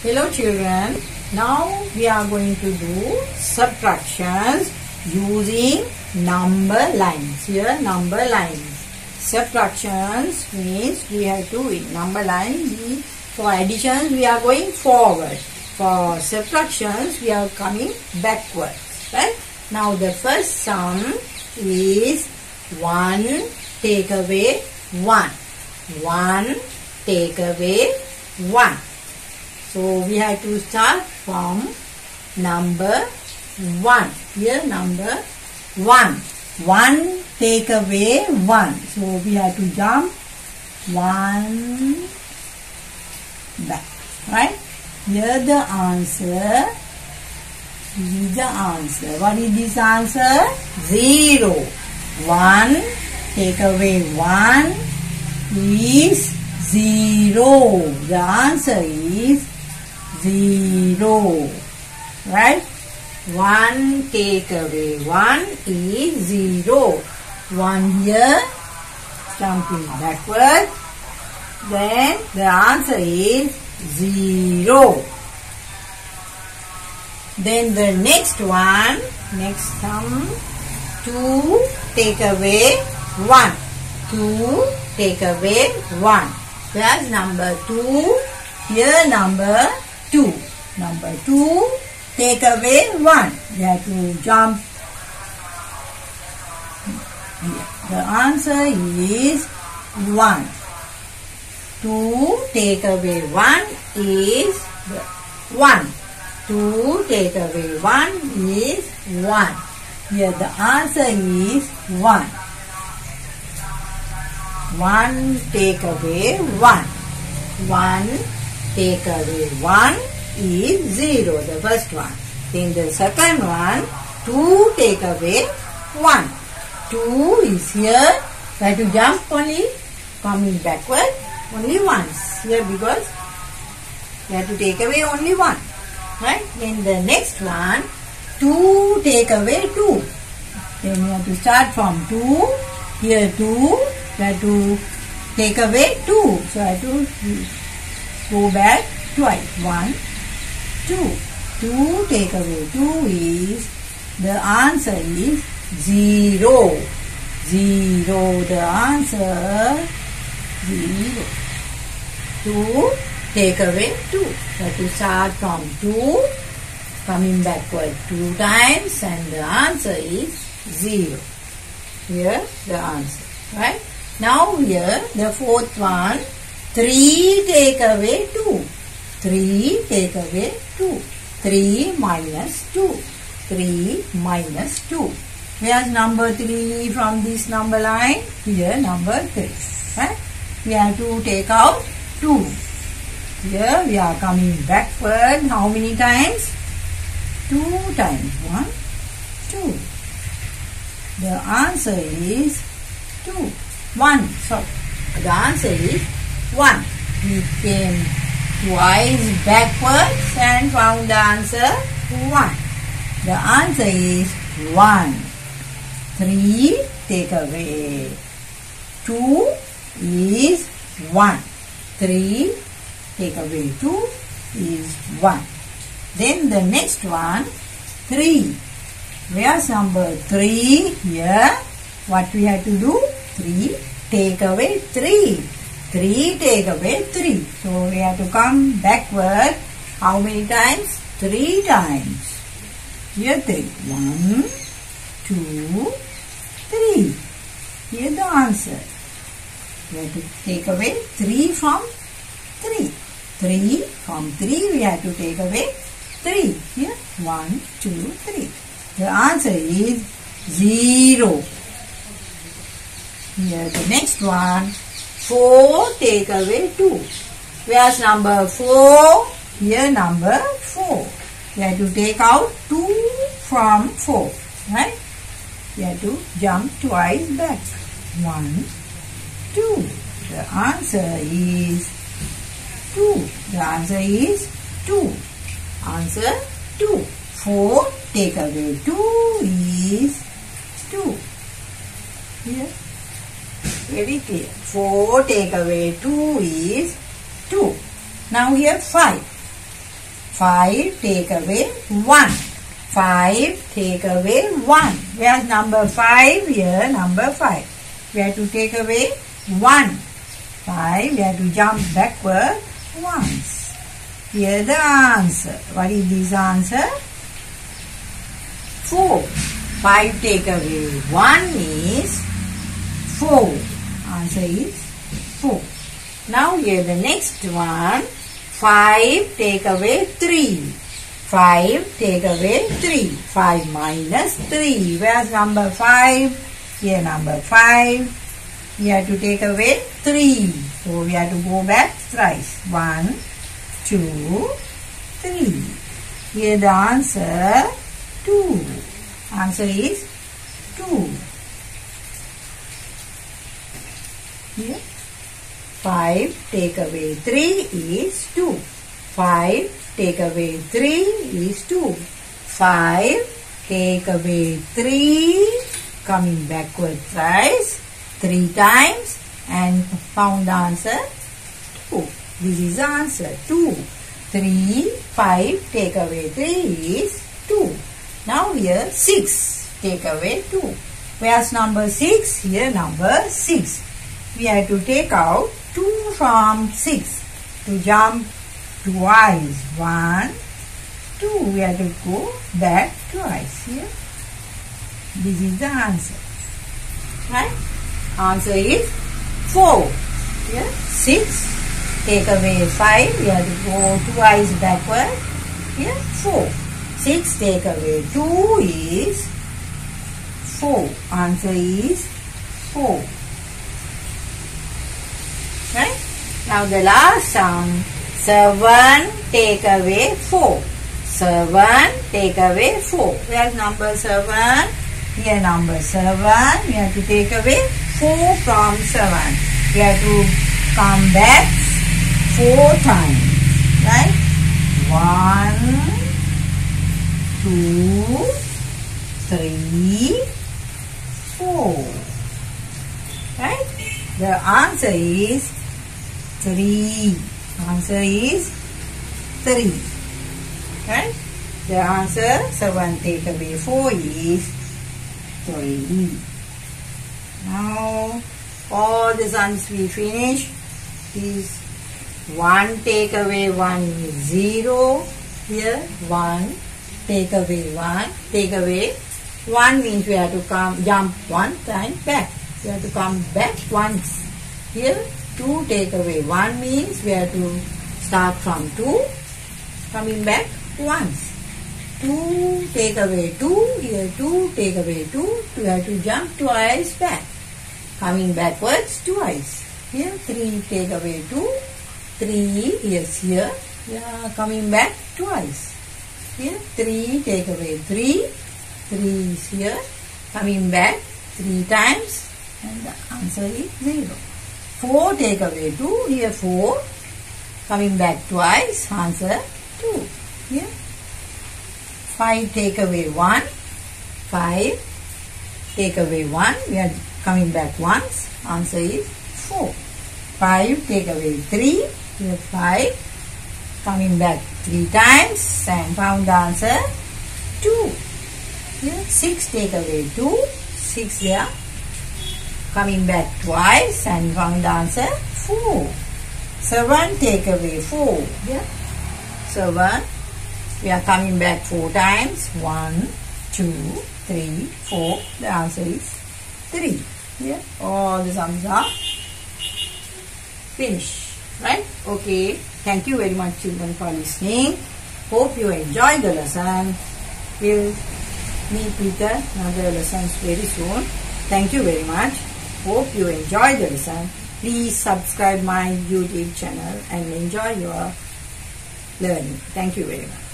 Hello children, now we are going to do subtractions using number lines. Here number lines. Subtractions means we have to number line. For additions we are going forward. For subtractions we are coming backwards. Right? Now the first sum is 1 take away 1. 1 take away 1. So we have to start from number 1. Here number 1. 1 take away 1. So we have to jump 1 back. Right? Here the answer is the answer. What is this answer? 0. 1 take away 1 is 0. The answer is 0. Right? 1 take away 1 is 0. 1 here, jumping backward. Then the answer is 0. Then the next one, next sum, 2 take away 1. 2 take away 1. Where's number 2? Here number 2. Number 2 take away 1. You to jump. The answer is 1. 2 take away 1 is 1. 2 take away 1 is 1. Here the answer is 1. 1 take away 1. 1 take away 1 is 0, the first one. Then the second one, 2 take away 1. 2 is here, have to jump only, coming backward, only once. Here because we have to take away only one. Right? Then the next one, 2 take away 2. Then we have to start from 2. Here 2, we have to take away 2. So I have to go back twice. 1, 2. 2 take away 2 is, the answer is 0. 0. The answer 0. 2 take away 2. So to start from 2, coming backward 2 times and the answer is 0. Here the answer. Right? Now here the fourth one, 3 take away 2. 3 take away 2. 3 minus 2. 3 minus 2. Where's number 3 from this number line? Here number 3. Right? We have to take out 2. Here we are coming backward. How many times? 2 times. 1, 2. The answer is 2. 1. So the answer is 1. We came twice backwards and found the answer 1. The answer is 1. 3 take away 2 is 1. 3 take away 2 is 1. Then the next one 3. Where's number 3? Here what we have to do? 3 take away 3. 3 take away 3. So we have to come backward. How many times? 3 times. Here 3. 1, 2, 3. Here the answer. We have to take away 3 from 3. 3 from 3 we have to take away 3. Here 1, 2, 3. The answer is 0. Here the next one. 4 take away 2. Where's number 4? Here number 4. We have to take out 2 from 4. Right? We have to jump twice back. 1, 2. The answer is 2. The answer is 2. Answer 2. 4 take away 2 is 2. Here. Very clear. 4 take away 2 is 2. Now here 5. 5 take away 1. 5 take away 1. Where's number 5? Here number 5. We have to take away 1. 5. We have to jump backward once. Here the answer. What is this answer? 4. 5 take away 1 is 4. Uh, answer is 4. Now here the next one. 5 take away 3. 5 take away 3. 5 minus 3. Where's number 5? Here number 5. We have to take away 3. So we have to go back thrice. 1, 2, 3. Here the answer 2. Answer is 2. Here 5 take away 3 is 2. 5 take away 3 is 2. 5 take away 3 coming backward thrice 3 times and found answer 2. This is answer 2. 3, 5 take away 3 is 2. Now here 6 take away 2. Where's number 6? Here number 6. We have to take out 2 from 6 to jump twice. 1, 2. We have to go back twice here. This is the answer. Right? Answer is 4. Here 6. Take away 5. We have to go twice backward. Here 4. 6 take away 2 is 4. Answer is 4. Right? Now the last sum. 7 take away 4. 7 take away 4. Where's number 7? Here number 7. We have to take away 4 from 7. We have to come back 4 times. Right? 1, 2, 3, 4. Right? The answer is 3. Answer is 3. Right? The answer 7 take away 4 is 3. Now all the sums we finish is 1 take away 1 is 0. Here 1 take away 1 take away 1 means we have to come jump one time back. We have to come back once. Here 2 take away 1 means we have to start from 2 coming back once. 2 take away 2 here 2 take away 2 we have to jump twice back. Coming backwards twice. Here 3 take away 2 3 is here. Yeah coming back twice. Here 3 take away 3 3 is here. Coming back 3 times and the answer is 0 4 take away 2 here 4 coming back twice. Answer 2 here. 5 take away 1 5 take away 1 we are coming back once. Answer is 4 5 take away 3 here 5 coming back 3 times. And found answer. 2 here 6 take away 2 6 here coming back twice and found the answer 4 7 take away 4 Yeah. So 1. we are coming back 4 times. 1 2 3 4 the answer is 3 here all the sums are finished right? Okay. Thank you very much children for listening. Hope you enjoy the lesson. We'll meet with another lessons very soon. Thank you very much hope you enjoy the lesson. Please subscribe my youtube channel and enjoy your learning. Thank you very much